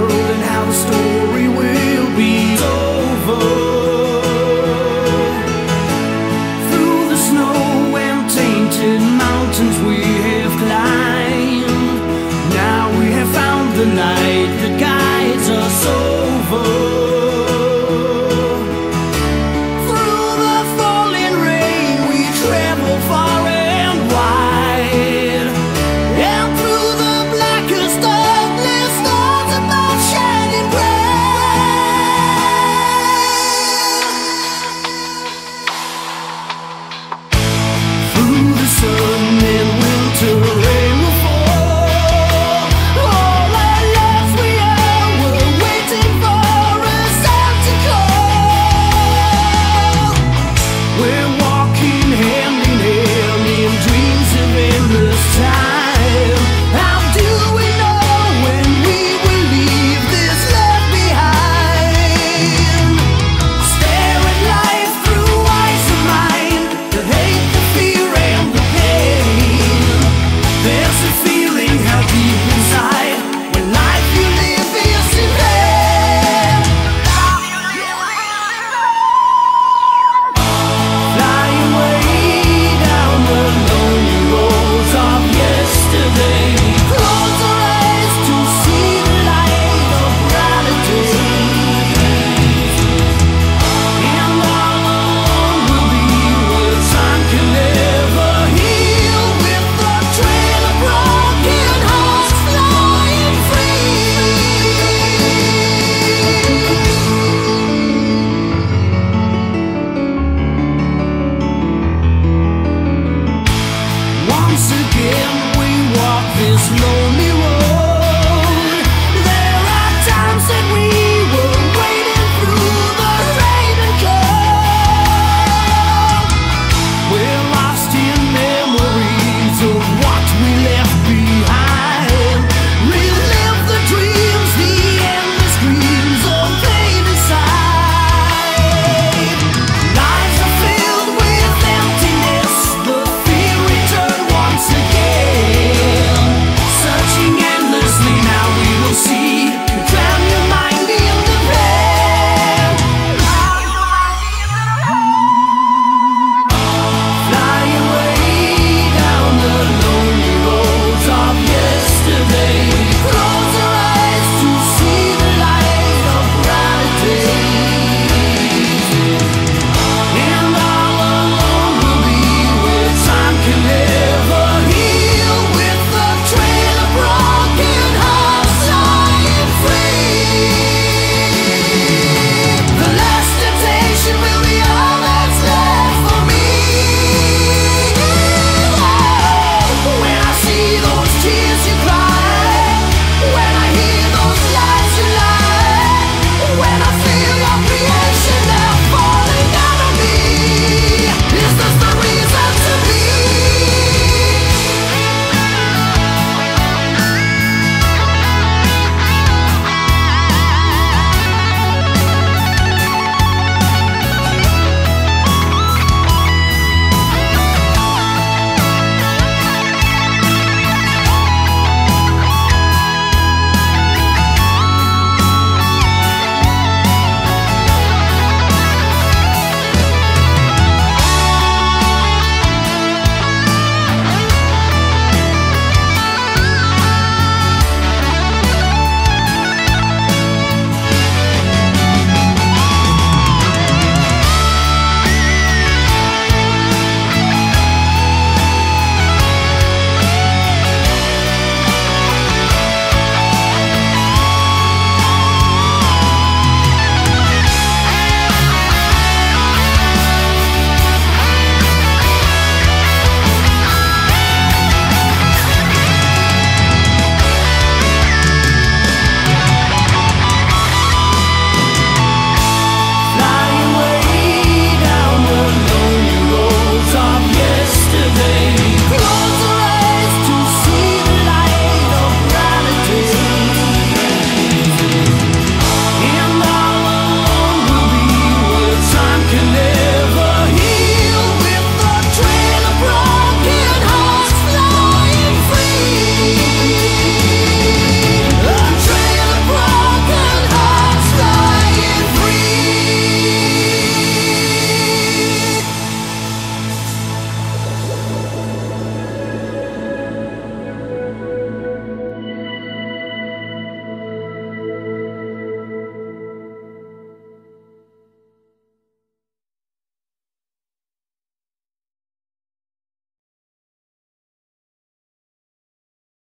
world and how the story will be over. Through the snow and tainted mountains we have climbed. Now we have found the light that guides us over. Through the falling rain we travel far. no